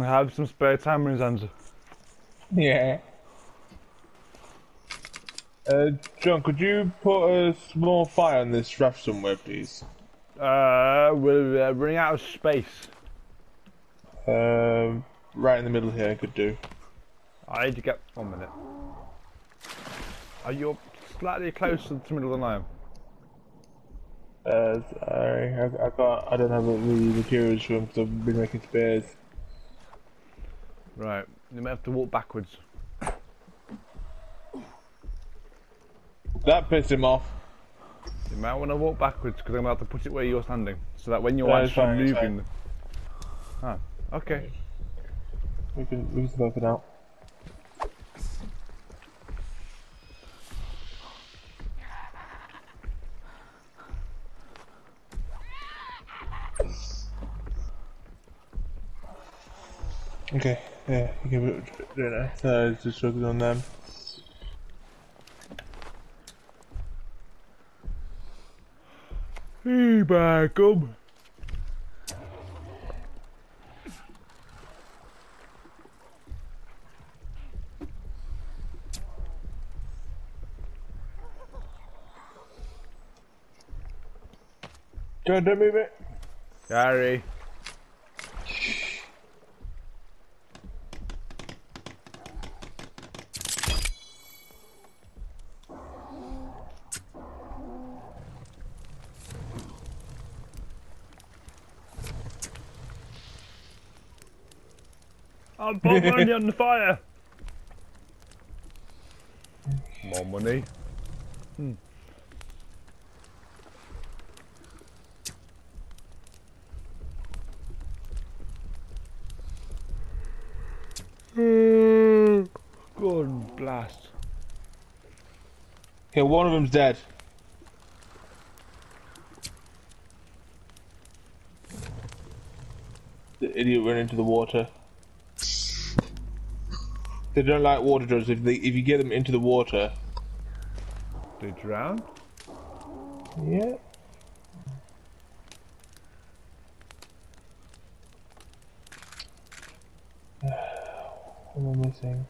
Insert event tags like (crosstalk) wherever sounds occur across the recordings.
Have some spare time in his hands. Yeah. Uh, John, could you put a small fire on this raft somewhere, please? Uh, we're uh, running out of space. Um, right in the middle here I could do. I need to get one minute. Are you slightly closer to the middle than I am? Uh, sorry, I, I got, I don't have the materials for them because I've been making spares. Right, you may have to walk backwards. That pissed him off. You might want to walk backwards because I'm going to have to put it where you're standing. So that when you're No, actually fine, moving... Ah, okay. We can, we can smoke it out. Okay, yeah, you can do it now. So it's just focus on them. Hey, back up. don't move it. Gary. I'll put money on the fire. More money. Hmm. Good blast. Okay, one of them's dead. The idiot ran into the water. They don't like water drugs. If they, if you get them into the water, They drown? yeah. (sighs) What am I missing?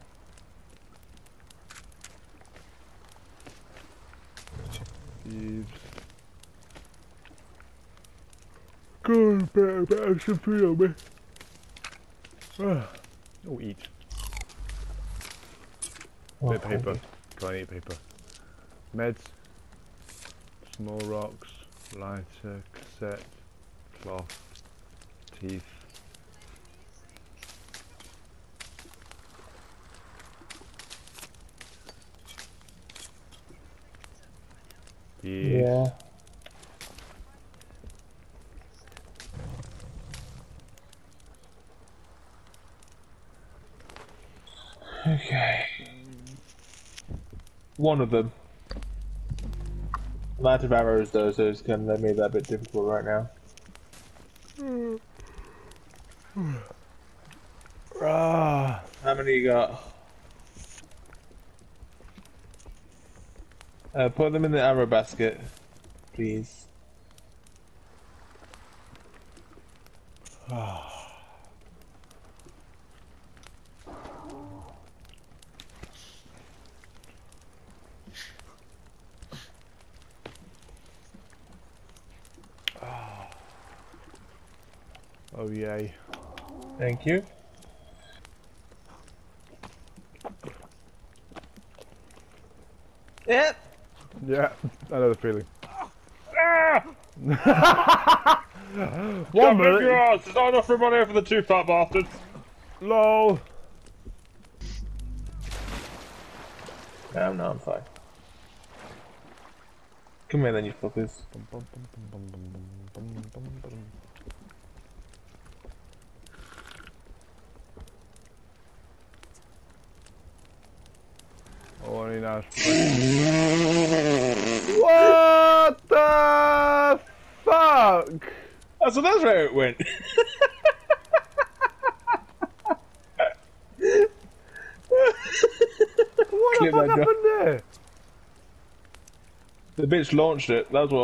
Thieves. Good, better, better on me. (sighs) Oh, eat. Bit of paper. Can't eat paper. Meds. Small rocks. Lighter. Cassette. Cloth. Teeth. Yeah. Okay. One of them. I'm out of arrows though, so it's gonna make that a bit difficult right now. Ah. How many you got? Uh, put them in the arrow basket, please. Oh yay. Thank you. Yep. Yeah, (laughs) I know the feeling. Ah! (laughs) One One minute. minute. Yours. There's not enough money for the two fat bastards. LOL. No, no, I'm fine. Come here then, you fuckers. Now. what the fuck? Oh, so that's where it went. What the fuck happened there? the bitch launched it, that's what.